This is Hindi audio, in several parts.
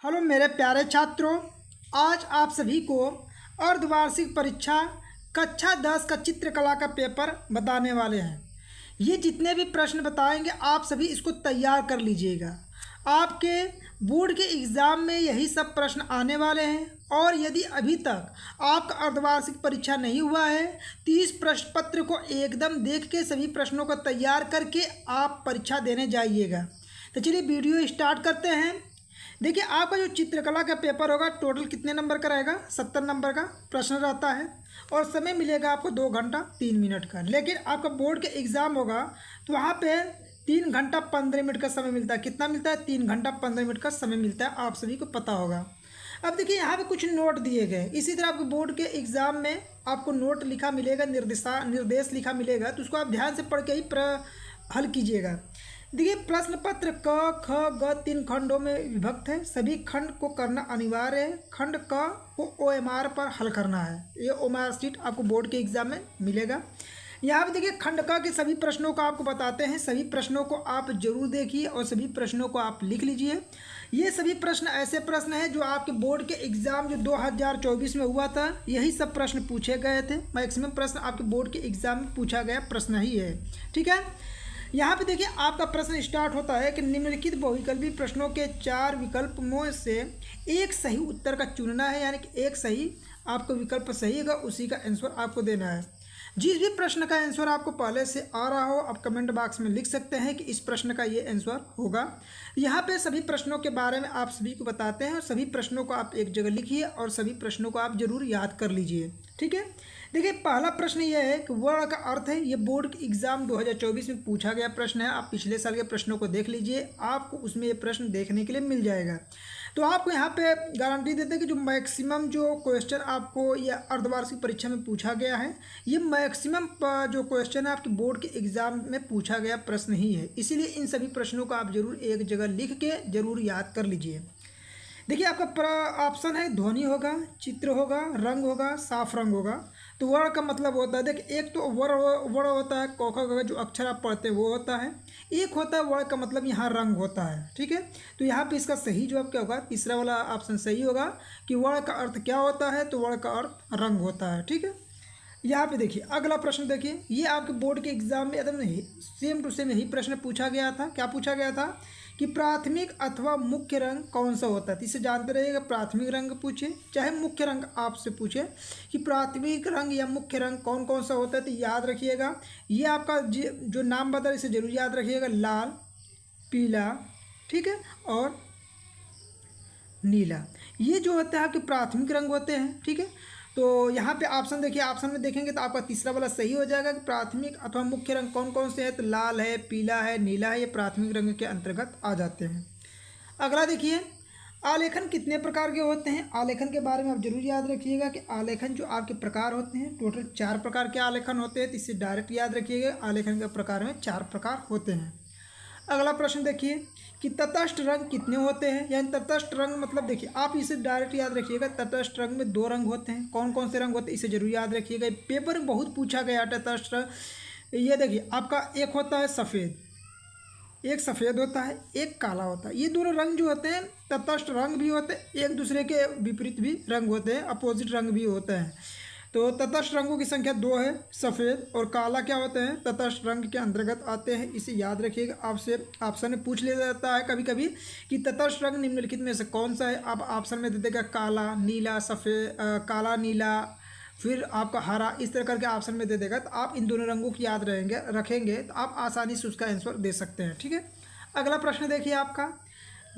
हेलो मेरे प्यारे छात्रों, आज आप सभी को अर्धवार्षिक परीक्षा कक्षा दस का चित्रकला का पेपर बताने वाले हैं। ये जितने भी प्रश्न बताएँगे, आप सभी इसको तैयार कर लीजिएगा। आपके बोर्ड के एग्ज़ाम में यही सब प्रश्न आने वाले हैं और यदि अभी तक आपका अर्धवार्षिक परीक्षा नहीं हुआ है तो इस प्रश्न पत्र को एकदम देख के सभी प्रश्नों को तैयार करके आप परीक्षा देने जाइएगा। तो चलिए वीडियो स्टार्ट करते हैं। देखिए, आपका जो चित्रकला का पेपर होगा, टोटल कितने नंबर का रहेगा? सत्तर नंबर का प्रश्न रहता है और समय मिलेगा आपको दो घंटा तीन मिनट का। लेकिन आपका बोर्ड का एग्ज़ाम होगा तो वहाँ पे तीन घंटा पंद्रह मिनट का समय मिलता है। कितना मिलता है? तीन घंटा पंद्रह मिनट का समय मिलता है, आप सभी को पता होगा। अब देखिए, यहाँ पे कुछ नोट दिए गए। इसी तरह आपके बोर्ड के एग्ज़ाम में आपको नोट लिखा मिलेगा, निर्देशा, निर्देश लिखा मिलेगा तो उसको आप ध्यान से पढ़ के ही प्र, हल कीजिएगा। देखिए प्रश्न पत्र क, ख, ग तीन खंडों में विभक्त है। सभी खंड को करना अनिवार्य है। खंड क को ओ एम आर पर हल करना है। ये ओ एम आर सीट आपको बोर्ड के एग्ज़ाम में मिलेगा। यहाँ पे देखिए, खंड क के सभी प्रश्नों को आपको बताते हैं। सभी प्रश्नों को आप ज़रूर देखिए और सभी प्रश्नों को आप लिख लीजिए। ये सभी प्रश्न ऐसे प्रश्न हैं जो आपके बोर्ड के एग्ज़ाम जो 2024 में हुआ था, यही सब प्रश्न पूछे गए थे। मैक्सिमम प्रश्न आपके बोर्ड के एग्ज़ाम में पूछा गया प्रश्न ही है। ठीक है? यहाँ पे देखिए, आपका प्रश्न स्टार्ट होता है कि निम्नलिखित बहुविकल्पी प्रश्नों के चार विकल्पों से एक सही उत्तर का चुनना है, यानी कि एक सही आपको विकल्प सही होगा उसी का आंसर आपको देना है। जिस भी प्रश्न का आंसर आपको पहले से आ रहा हो, आप कमेंट बॉक्स में लिख सकते हैं कि इस प्रश्न का ये आंसर होगा। यहाँ पे सभी प्रश्नों के बारे में आप सभी को बताते हैं और सभी प्रश्नों को आप एक जगह लिखिए और सभी प्रश्नों को आप ज़रूर याद कर लीजिए। ठीक है? देखिए, पहला प्रश्न यह है कि वर्ण का अर्थ है, ये बोर्ड एग्ज़ाम 2024 में पूछा गया प्रश्न है। आप पिछले साल के प्रश्नों को देख लीजिए, आपको उसमें ये प्रश्न देखने के लिए मिल जाएगा। तो आपको यहाँ पे गारंटी देते हैं कि जो मैक्सिमम जो क्वेश्चन आपको या अर्धवार्षिक परीक्षा में पूछा गया है, ये मैक्सिमम जो क्वेश्चन है आपके बोर्ड के एग्ज़ाम में पूछा गया प्रश्न ही है। इसीलिए इन सभी प्रश्नों को आप ज़रूर एक जगह लिख के ज़रूर याद कर लीजिए। देखिए, आपका ऑप्शन है, ध्वनि होगा, चित्र होगा, रंग होगा, साफ़ रंग होगा। तो वर्ण का मतलब होता है देखिए एक तो वर्ण वर्ण होता है कौखा का जो अक्षर आप पढ़ते हैं, वो होता है। एक होता है, वर्ण का मतलब यहाँ रंग होता है, ठीक है? तो यहाँ पे इसका सही जवाब क्या होगा? तीसरा वाला ऑप्शन सही होगा कि वर्ण का अर्थ क्या होता है तो वर्ण का अर्थ रंग होता है, ठीक है? यहाँ पे देखिए, अगला प्रश्न देखिए। ये आपके बोर्ड के एग्ज़ाम में एकदम सेम टू सेम यही प्रश्न पूछा गया था, क्या पूछा गया था? कि प्राथमिक अथवा मुख्य रंग कौन सा होता है? तो इसे जानते रहिएगा, प्राथमिक रंग पूछे, चाहे मुख्य रंग आपसे पूछे, कि प्राथमिक रंग या मुख्य रंग कौन कौन सा होता है? तो याद रखिएगा, ये आपका जो नाम बता इसे ज़रूर याद रखिएगा, लाल, पीला, ठीक है, और नीला। ये जो होता है, आपके प्राथमिक रंग होते हैं, ठीक है? तो यहाँ पे ऑप्शन देखिए ऑप्शन में देखेंगे तो आपका तीसरा वाला सही हो जाएगा कि प्राथमिक अथवा मुख्य रंग कौन कौन से हैं? तो लाल है, पीला है, नीला है, ये प्राथमिक रंग के अंतर्गत आ जाते हैं। अगला देखिए, आलेखन कितने प्रकार के होते हैं? आलेखन के बारे में आप ज़रूर याद रखिएगा कि आलेखन जो आपके प्रकार होते हैं टोटल चार प्रकार के आलेखन होते हैं तो इससे डायरेक्ट याद रखिएगा, आलेखन के प्रकार में चार प्रकार होते हैं। अगला प्रश्न देखिए कि तटस्थ रंग कितने होते हैं? यानी तटस्थ रंग मतलब देखिए, आप इसे डायरेक्ट याद रखिएगा, तटस्थ रंग में दो रंग होते हैं। कौन कौन से रंग होते हैं, इसे ज़रूर याद रखिएगा। पेपर में बहुत पूछा गया तटस्थ रंग। ये देखिए, आपका एक होता है सफ़ेद, एक सफ़ेद होता है, एक काला होता है। ये दोनों रंग जो होते हैं, तटस्थ रंग भी होते हैं, एक दूसरे के विपरीत भी रंग होते हैं अपोजिट रंग भी होते हैं। तो तटस्थ रंगों की संख्या दो है, सफ़ेद और काला क्या होते हैं? तटस्थ रंग के अंतर्गत आते हैं, इसे याद रखिएगा। आपसे, ऑप्शन में पूछ लिया जाता है कभी कभी कि तटस्थ रंग निम्नलिखित में से कौन सा है? आप ऑप्शन में दे देगा काला, नीला, सफ़ेद काला, नीला, फिर आपका हरा, इस तरह करके ऑप्शन में दे देगा। तो आप इन दोनों रंगों की याद रहेंगे, रखेंगे तो आप आसानी से उसका आंसर दे सकते हैं, ठीक है? अगला प्रश्न देखिए आपका।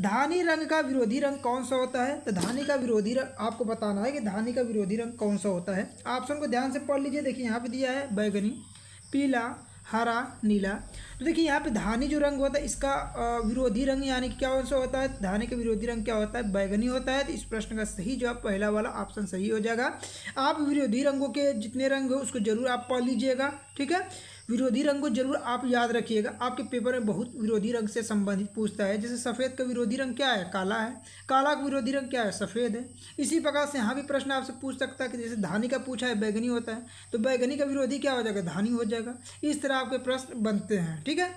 धानी रंग का विरोधी रंग कौन सा होता है? तो धानी का विरोधी रंग आपको बताना है कि धानी का विरोधी रंग कौन सा होता है। ऑप्शन को ध्यान से पढ़ लीजिए। देखिए, यहाँ पे दिया है बैगनी, पीला, हरा, नीला। तो देखिए, यहाँ पे धानी जो रंग होता है, इसका विरोधी रंग यानी कि क्या सा होता है? धानी का विरोधी रंग क्या होता है? बैगनी होता है। तो इस प्रश्न का सही जवाब, पहला वाला ऑप्शन सही हो जाएगा। आप विरोधी रंगों के जितने रंग हो, उसको ज़रूर आप पढ़ लीजिएगा, ठीक है? विरोधी रंग को ज़रूर आप याद रखिएगा। आपके पेपर में बहुत विरोधी रंग से संबंधित पूछता है, जैसे सफ़ेद का विरोधी रंग क्या है? काला है। काला का विरोधी रंग क्या है? सफ़ेद है। इसी प्रकार से यहाँ भी प्रश्न आपसे पूछ सकता है कि जैसे धानी का पूछा है, बैगनी होता है तो बैगनी का विरोधी क्या हो जाएगा? धानी हो जाएगा। इस तरह आपके प्रश्न बनते हैं, ठीक है?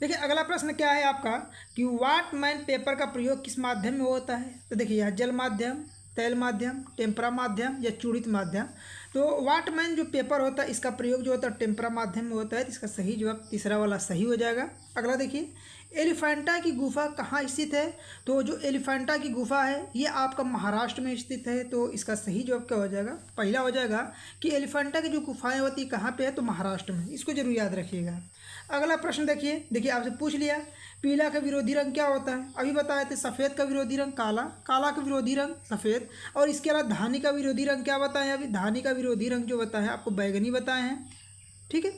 देखिए, अगला प्रश्न क्या है आपका? कि वाट मैन पेपर का प्रयोग किस माध्यम में होता है? तो देखिए, यह जल माध्यम, तेल माध्यम, टेम्परा माध्यम या चूड़ित माध्यम। तो वाटमैन जो पेपर होता है, इसका प्रयोग जो होता है, टेम्परा माध्यम में होता है तो इसका सही जवाब, तीसरा वाला सही हो जाएगा। अगला देखिए, एलिफेंटा की गुफा कहाँ स्थित है? तो जो एलिफेंटा की गुफा है, ये आपका महाराष्ट्र में स्थित है तो इसका सही जवाब क्या हो जाएगा? पहला हो जाएगा कि एलिफेंटा की जो गुफाएँ होती है, कहाँ पे है? तो महाराष्ट्र में। इसको ज़रूर याद रखिएगा। अगला प्रश्न देखिए देखिए आपसे पूछ लिया। पीला का विरोधी रंग क्या होता है अभी बताए थे सफ़ेद का विरोधी रंग काला काला का विरोधी रंग सफ़ेद और इसके अलावा धानी का विरोधी रंग क्या बताएँ अभी धानी का विरोधी रंग जो बताए आपको बैगनी बताए हैं ठीक है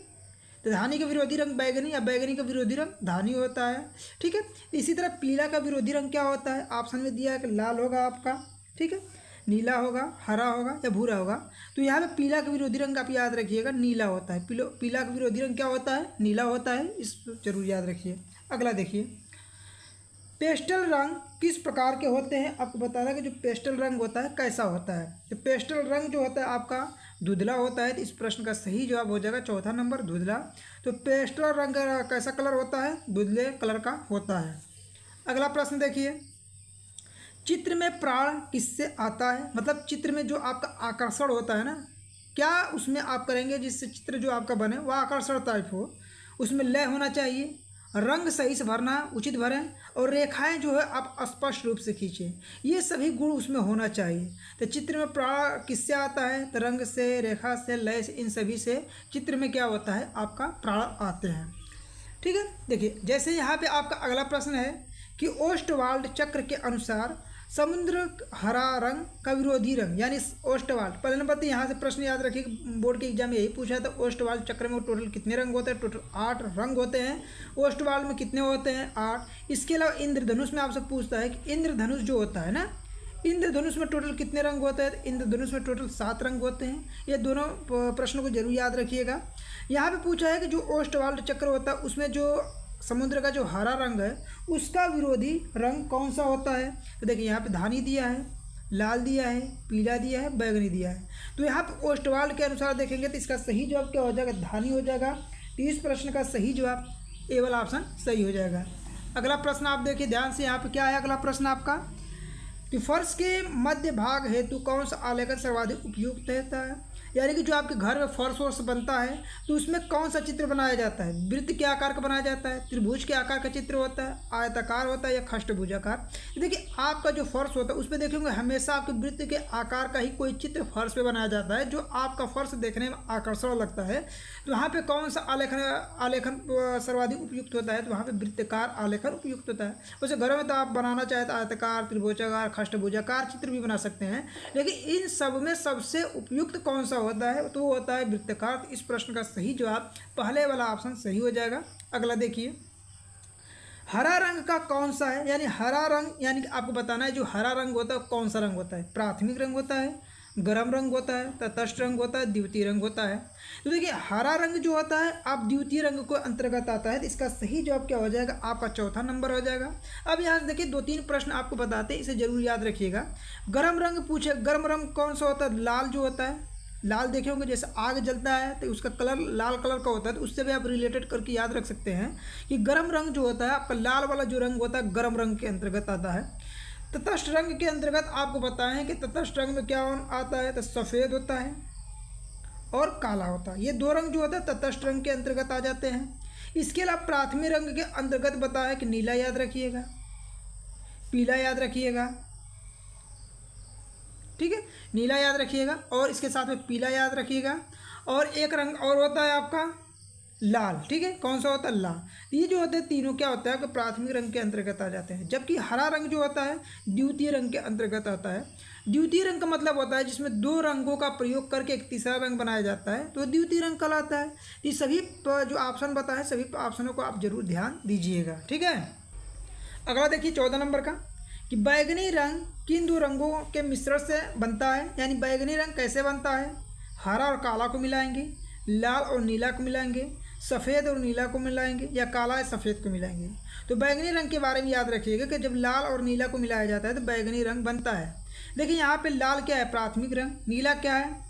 तो धानी का विरोधी रंग बैगनी या बैगनी का विरोधी रंग धानी होता है ठीक है इसी तरह पीला का विरोधी रंग क्या होता है ऑप्शन में दिया है कि लाल होगा आपका ठीक है नीला होगा हरा होगा या भूरा होगा तो यहाँ पे पीला का विरोधी रंग आप याद रखिएगा नीला होता है पीलो पीला का विरोधी रंग क्या होता है नीला होता है इस ज़रूर याद रखिए अगला देखिए। पेस्टल रंग किस प्रकार के होते हैं? आपको बताना कि जो पेस्टल रंग होता है, कैसा होता है? तो पेस्टल रंग जो होता है आपका धुधला होता है तो इस प्रश्न का सही जवाब हो जाएगा चौथा नंबर धुधला तो पेस्टल रंग कैसा कलर होता है? धुधले कलर का होता है। अगला प्रश्न देखिए। चित्र में प्राण किससे आता है? मतलब चित्र में जो आपका आकर्षण होता है ना, क्या उसमें आप करेंगे? जिससे चित्र जो आपका बने वह आकर्षण टाइप हो। उसमें लय होना चाहिए। रंग सही से भरना, उचित भरें और रेखाएँ जो है आप स्पष्ट रूप से खींचें। ये सभी गुण उसमें होना चाहिए। तो चित्र में प्रा किससे आता है? तो रंग से, रेखा से, लय से, इन सभी से चित्र में क्या होता है? आपका प्राण आते हैं। ठीक है? देखिए, जैसे यहाँ पे आपका अगला प्रश्न है कि ओस्टवाल्ड चक्र के अनुसार समुद्र हरा रंग का विरोधी रंग, यानी नंबर तो यहाँ से प्रश्न याद रखिए बोर्ड के एग्ज़ाम में यही पूछा था ओस्टवाल्ड चक्र में टोटल कितने रंग होते हैं? टोटल आठ रंग होते हैं। ओस्टवाल्ड में कितने होते हैं? आठ। इसके अलावा इंद्रधनुष में आपसे पूछता है कि इंद्रधनुष जो होता है ना, इंद्रधनुष में टोटल कितने रंग होते हैं? इंद्रधनुष में टोटल सात रंग होते हैं। ये दोनों प्रश्नों को ज़रूर याद रखिएगा। यहाँ पे पूछा है कि जो ओस्टवाल्ड चक्र होता है, उसमें जो समुद्र का जो हरा रंग है, उसका विरोधी रंग कौन सा होता है? तो देखिए, यहाँ पे धानी दिया है, लाल दिया है, पीला दिया है, बैगनी दिया है। तो यहाँ पे ओस्टवाल के अनुसार देखेंगे तो इसका सही जवाब क्या हो जाएगा? धानी हो जाएगा। तो इस प्रश्न का सही जवाब, ए वाला ऑप्शन सही हो जाएगा। अगला प्रश्न आप देखिए, ध्यान से यहाँ पे क्या है अगला प्रश्न आपका? कि फर्श के मध्य भाग हेतु कौन सा आलेखन सर्वाधिक उपयुक्त रहता है? यानी कि जो आपके घर में फर्श वर्श बनता है तो उसमें कौन सा चित्र बनाया जाता है? वृत्त के आकार का बनाया जाता है, त्रिभुज के आकार का चित्र होता है, आयताकार होता है या खष्टभुजाकार देखिए, आपका जो फर्श होता है उस पर देखेंगे हमेशा आपके वृत्त के आकार का ही कोई चित्र फर्श पर बनाया जाता है, जो आपका फर्श देखने में आकर्षण लगता है। तो वहाँ पर कौन सा आलेखन आलेखन, सर्वाधिक उपयुक्त होता है? तो वहाँ पर वृत्तकार आलेखन उपयुक्त होता है। वैसे घरों में तो आप बनाना चाहे तो आयताकार, त्रिभुजाकार खष्टभुजाकार चित्र भी बना सकते हैं, लेकिन इन सब में सबसे उपयुक्त कौन सा होता है तो होता है वृत्तकार। इस प्रश्न का सही जवाब, पहले वाला ऑप्शन सही हो जाएगा। अगला देखिए। हरा रंग का कौन सा है? यानी हरा रंग, यानी आपको बताना है जो हरा रंग होता है कौन सा रंग होता है? प्राथमिक रंग होता है, गर्म रंग होता है, तटस्थ रंग होता है, द्वितीय रंग होता है। तो देखिए, हरा रंग जो होता है, आप द्वितीय रंग को अंतर्गत आता है तो इसका सही जवाब क्या हो जाएगा? आपका चौथा नंबर हो जाएगा। अब यहाँ देखिए, दो तीन प्रश्न आपको बताते हैं, इसे ज़रूर याद रखिएगा। गर्म रंग पूछे, गर्म रंग कौन सा होता है? लाल जो होता है। लाल देखे होंगे, जैसे आग जलता है तो उसका कलर, लाल कलर का होता है तो उससे भी आप रिलेटेड करके याद रख सकते हैं कि गर्म रंग जो होता है, आपका लाल वाला जो रंग होता है, गर्म रंग के अंतर्गत आता है। तटस्थ रंग के अंतर्गत आपको बताएँ कि तटस्थ रंग में क्या आता है तो सफ़ेद होता है और काला होता है। ये दो रंग जो होता है तटस्थ रंग के अंतर्गत आ जाते हैं। इसके अलावा प्राथमिक रंग के अंतर्गत बताया कि नीला याद रखिएगा, पीला याद रखिएगा ठीक है? नीला याद रखिएगा और इसके साथ में पीला याद रखिएगा। और एक रंग और होता है आपका लाल, ठीक है? कौन सा होता है? लाल। ये जो होते हैं तीनों, क्या होता है? कि प्राथमिक रंग के अंतर्गत आ जाते हैं। जबकि हरा रंग जो होता है, द्वितीय रंग के अंतर्गत आता है। द्वितीय रंग का मतलब होता है जिसमें दो रंगों का प्रयोग करके एक तीसरा रंग बनाया जाता है तो द्वितीय रंग कहलाता है। ये सभी जो ऑप्शन बताए, सभी ऑप्शनों को आप ज़रूर ध्यान दीजिएगा, ठीक है? अगला देखिए चौदह नंबर का। कि बैगनी रंग किन दो रंगों के मिश्रण से बनता है? यानी बैगनी रंग कैसे बनता है? हरा और काला को मिलाएँगे, लाल और नीला को मिलाएँगे, सफ़ेद और नीला को मिलाएँगे, या काला या सफ़ेद को मिलाएँगे। तो बैगनी रंग के बारे में याद रखिएगा कि जब लाल और नीला को मिलाया जाता है तो बैगनी रंग बनता है। देखिए, यहाँ पे लाल क्या है? प्राथमिक रंग, नीला क्या है?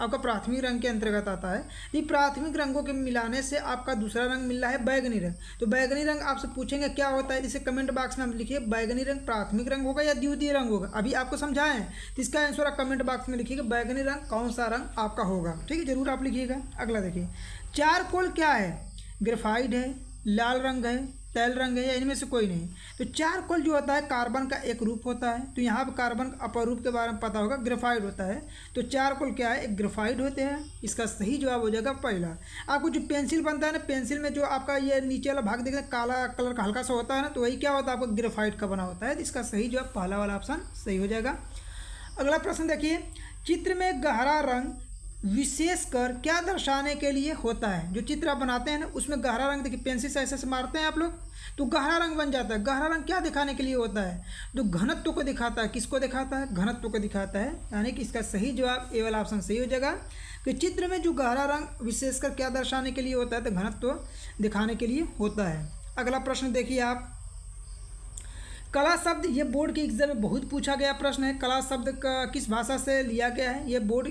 आपका प्राथमिक रंग के अंतर्गत आता है। ये प्राथमिक रंगों के मिलाने से आपका दूसरा रंग मिल रहा है बैगनी रंग। तो बैगनी रंग आपसे पूछेंगे, क्या होता है? इसे कमेंट बॉक्स में आप लिखिए, बैगनी रंग प्राथमिक रंग होगा या द्वितीय रंग होगा? अभी आपको समझाएँ? तो इसका आंसर आप कमेंट बॉक्स में लिखिएगा, बैगनी रंग कौन सा रंग आपका होगा? ठीक है, ज़रूर आप लिखिएगा। अगला देखिए चार कोल क्या है? ग्रेफाइड है, लाल रंग है तैल रंग है या इनमें से कोई नहीं। तो चार कोल जो होता है, कार्बन का एक रूप होता है। तो यहाँ पर कार्बन अपर रूप के बारे में पता होगा, ग्रेफाइड होता है। तो चार कोल क्या है? एक ग्रेफाइड होते हैं। इसका सही जवाब हो जाएगा पहला। आपको जो पेंसिल बनता है ना, पेंसिल में जो आपका ये नीचे वाला भाग देखते हैं काला कलर का, हल्का सा होता है ना तो वही क्या होता है? आपको ग्रेफाइड का बना होता है। तो इसका सही जवाब, पहला वाला ऑप्शन सही हो जाएगा। अगला प्रश्न देखिए, चित्र में गहरा रंग विशेष कर क्या दर्शाने के लिए होता है? जो चित्र आप बनाते हैं ना, उसमें गहरा रंग, देखिए, पेंसिल से ऐसे से मारते हैं आप लोग तो गहरा रंग बन जाता है। गहरा रंग क्या दिखाने के लिए होता है? तो घनत्व को दिखाता है, किसको दिखाता है? घनत्व को दिखाता है। यानी कि इसका सही जवाब, ए वाला ऑप्शन सही हो जाएगा। कि चित्र में जो गहरा रंग विशेषकर क्या दर्शाने के लिए होता है तो घनत्व दिखाने के लिए होता है। अगला प्रश्न देखिए आप। कला शब्द, ये बोर्ड के एग्ज़ाम में बहुत पूछा गया प्रश्न है। कला शब्द का, किस भाषा से लिया गया है? ये बोर्ड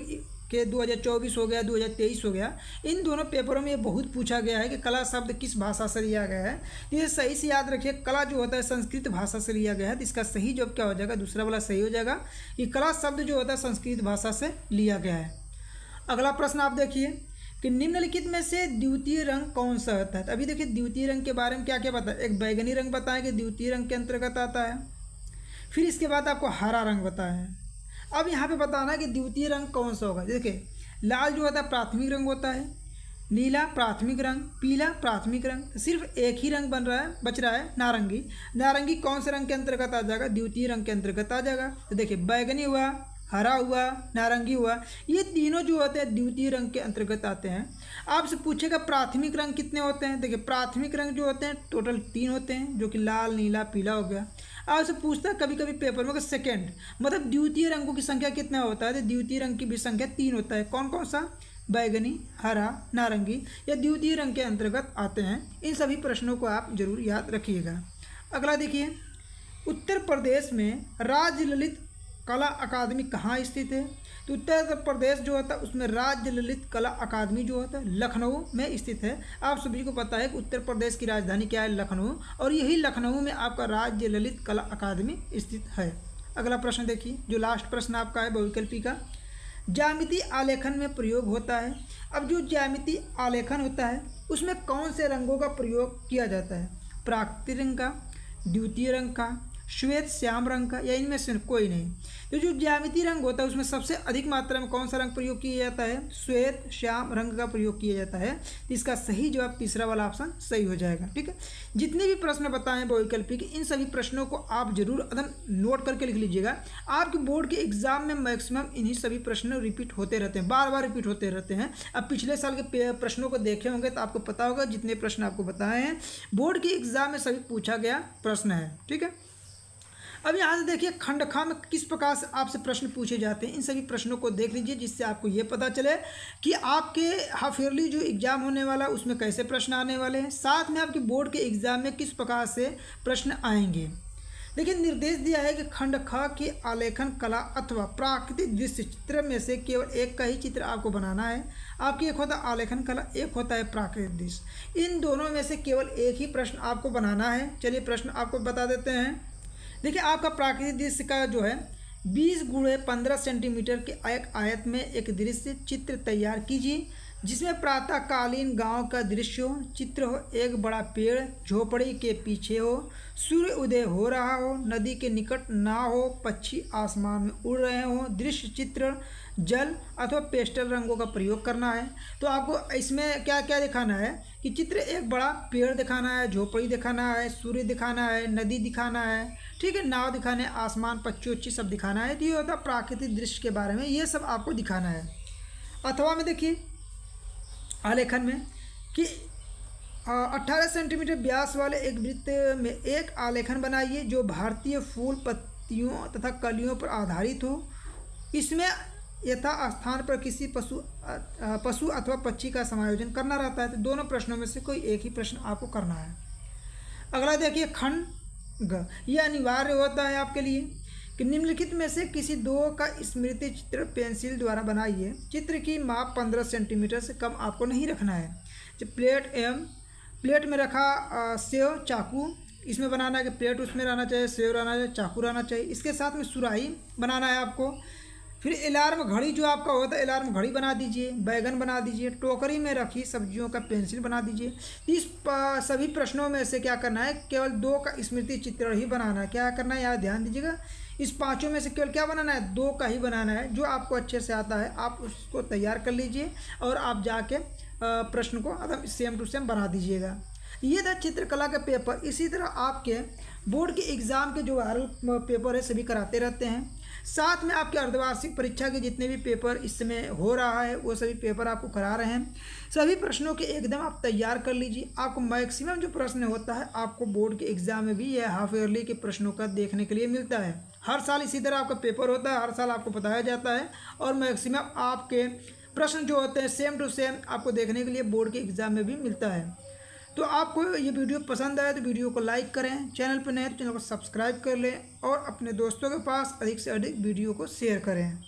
के 2024 हो गया 2023 हो गया, इन दोनों पेपरों में ये बहुत पूछा गया है कि कला शब्द किस भाषा से लिया गया है। तो ये सही से याद रखिए, कला जो होता है संस्कृत भाषा से लिया गया है तो इसका सही जवाब क्या हो जाएगा, दूसरा वाला सही हो जाएगा कि कला शब्द जो होता है संस्कृत भाषा से लिया गया है। अगला प्रश्न आप देखिए कि निम्नलिखित में से द्वितीय रंग कौन सा होता है? अभी देखिए, द्वितीय रंग के बारे में क्या क्या बताया एक बैगनी रंग बताया कि द्वितीय रंग के अंतर्गत आता है, फिर इसके बाद आपको हरा रंग बताया है अब यहाँ पे बताना कि द्वितीय रंग कौन सा होगा। देखिए, लाल जो होता है, प्राथमिक रंग होता है, नीला प्राथमिक रंग, पीला प्राथमिक रंग, सिर्फ़ एक ही रंग बन रहा है, बच रहा है नारंगी। नारंगी कौन से रंग के अंतर्गत आ जाएगा? द्वितीय रंग के अंतर्गत आ जाएगा। तो देखिए, बैगनी हुआ, हरा हुआ, नारंगी हुआ, ये तीनों जो होते हैं द्वितीय रंग के अंतर्गत आते हैं। आपसे पूछेगा, प्राथमिक रंग कितने होते हैं? देखिए, प्राथमिक रंग जो होते हैं टोटल तीन होते हैं, जो कि लाल, नीला, पीला हो गया। आपसे पूछता है कभी कभी पेपर में सेकेंड मतलब द्वितीय रंगों की संख्या कितना होता है? तो द्वितीय रंग की भी संख्या तीन होता है। कौन कौन सा? बैगनी, हरा, नारंगी या द्वितीय रंग के अंतर्गत आते हैं? इन सभी प्रश्नों को आप ज़रूर याद रखिएगा। अगला देखिए, उत्तर प्रदेश में राज ललित कला अकादमी कहाँ स्थित है? तो उत्तर प्रदेश जो होता है उसमें राज्य ललित कला अकादमी जो होता है लखनऊ में स्थित है। आप सभी को पता है कि उत्तर प्रदेश की राजधानी क्या है लखनऊ, और यही लखनऊ में आपका राज्य ललित कला अकादमी स्थित है। अगला प्रश्न देखिए, जो लास्ट प्रश्न आपका है बहुविकल्पी का। जामिति आलेखन में प्रयोग होता है। अब जो जामिति आलेखन होता है, उसमें कौन से रंगों का प्रयोग किया जाता है? प्राकृतिक रंग का, द्वितीय रंग का श्वेत, श्याम रंग का, या इनमें से कोई नहीं। तो जो ज्यामिति रंग होता है, उसमें सबसे अधिक मात्रा में कौन सा रंग प्रयोग किया जाता है? श्वेत, श्याम रंग का प्रयोग किया जाता है। तो इसका सही जवाब, तीसरा वाला ऑप्शन सही हो जाएगा, ठीक है? जितने भी प्रश्न बताएँ वैकल्पिक, इन सभी प्रश्नों को आप ज़रूर अदम नोट करके लिख लीजिएगा। आपके बोर्ड के एग्ज़ाम में मैक्सिमम इन्हीं सभी प्रश्न रिपीट होते रहते हैं बार बार रिपीट होते रहते हैं। अब पिछले साल के प्रश्नों को देखे होंगे तो आपको पता होगा, जितने प्रश्न आपको बताए हैं बोर्ड के एग्ज़ाम में सभी पूछा गया प्रश्न है, ठीक है? अब यहाँ से देखिए खंड खा में किस प्रकार से आपसे प्रश्न पूछे जाते हैं, इन सभी प्रश्नों को देख लीजिए, जिससे आपको ये पता चले कि आपके हाफ़ ईयरली जो एग्ज़ाम होने वाला है, उसमें कैसे प्रश्न आने वाले हैं, साथ में आपके बोर्ड के एग्ज़ाम में किस प्रकार से प्रश्न आएँगे। देखिए, निर्देश दिया है कि खंड ख की आलेखन, कला अथवा प्राकृतिक दृश्य चित्र में से केवल एक का ही चित्र आपको बनाना है। आपकी एक होता है आलेखन कला, एक होता है प्राकृतिक दृश्य। इन दोनों में से केवल एक ही प्रश्न आपको बनाना है। चलिए, प्रश्न आपको बता देते हैं। देखिए, आपका प्राकृतिक दृश्य का जो है, बीस गुड़े पंद्रह सेंटीमीटर के एक आयत में एक दृश्य चित्र तैयार कीजिए। जिसमें प्रातःकालीन गाँव का दृश्य हो, चित्र हो, एक बड़ा पेड़, झोपड़ी के पीछे हो, सूर्य उदय हो रहा हो, नदी के निकट ना हो, पक्षी आसमान में उड़ रहे हो, दृश्य चित्र, जल अथवा पेस्टल रंगों का प्रयोग करना है। तो आपको इसमें क्या क्या दिखाना है? कि चित्र एक बड़ा पेड़ दिखाना है, झोपड़ी दिखाना है, सूर्य दिखाना है, नदी दिखाना है, ठीक है, नाव दिखाना है आसमान, पक्षी उच्ची सब दिखाना है। तो ये होता प्राकृतिक दृश्य के बारे में, ये सब आपको दिखाना है। अथवा में देखिए आलेखन में कि अट्ठारह सेंटीमीटर व्यास वाले एक वृत्त में एक आलेखन बनाइए जो भारतीय फूल पत्तियों तथा कलियों पर आधारित हो। इसमें यथा स्थान पर किसी पशु पशु अथवा पक्षी का समायोजन करना रहता है। तो दोनों प्रश्नों में से कोई एक ही प्रश्न आपको करना है। अगला देखिए, खंड ग। ये अनिवार्य होता है आपके लिए। कि निम्नलिखित में से किसी दो का स्मृति चित्र पेंसिल द्वारा बनाइए। चित्र की माप पंद्रह सेंटीमीटर से कम आपको नहीं रखना है। जब प्लेट एम प्लेट में रखा सेव, चाकू, इसमें बनाना है कि प्लेट उसमें रहना चाहिए, सेव रहना चाहिए, चाकू रहना चाहिए। इसके साथ में सुराही बनाना है आपको। फिर अलार्म घड़ी जो आपका होता है, अलार्म घड़ी बना दीजिए, बैगन बना दीजिए, टोकरी में रखी सब्जियों का पेंसिल बना दीजिए। इस सभी प्रश्नों में से क्या करना है, केवल दो का स्मृति चित्र ही बनाना है। क्या करना है यार ध्यान दीजिएगा। इस पाँचों में से केवल क्या बनाना है? दो का ही बनाना है। जो आपको अच्छे से आता है, आप उसको तैयार कर लीजिए और आप जाके प्रश्न को एकदम सेम टू सेम बना दीजिएगा। ये था चित्रकला का पेपर इसी तरह आपके बोर्ड के एग्ज़ाम के जो वायरल पेपर है, सभी कराते रहते हैं। साथ में आपके अर्धवार्षिक परीक्षा के जितने भी पेपर इस समय हो रहा है, वो सभी पेपर आपको करा रहे हैं। सभी प्रश्नों के एकदम आप तैयार कर लीजिए। आपको मैक्सिमम जो प्रश्न होता है, आपको बोर्ड के एग्ज़ाम में भी यह हाफ़ ईयरली के प्रश्नों का देखने के लिए मिलता है। हर साल इसी तरह आपका पेपर होता है, हर साल आपको बताया जाता है और मैक्सिमम आपके प्रश्न जो होते हैं सेम टू सेम आपको देखने के लिए बोर्ड के एग्ज़ाम में भी मिलता है। तो आपको ये वीडियो पसंद आए तो वीडियो को लाइक करें, चैनल पर नए तो चैनल को सब्सक्राइब कर लें और अपने दोस्तों के पास अधिक से अधिक वीडियो को शेयर करें।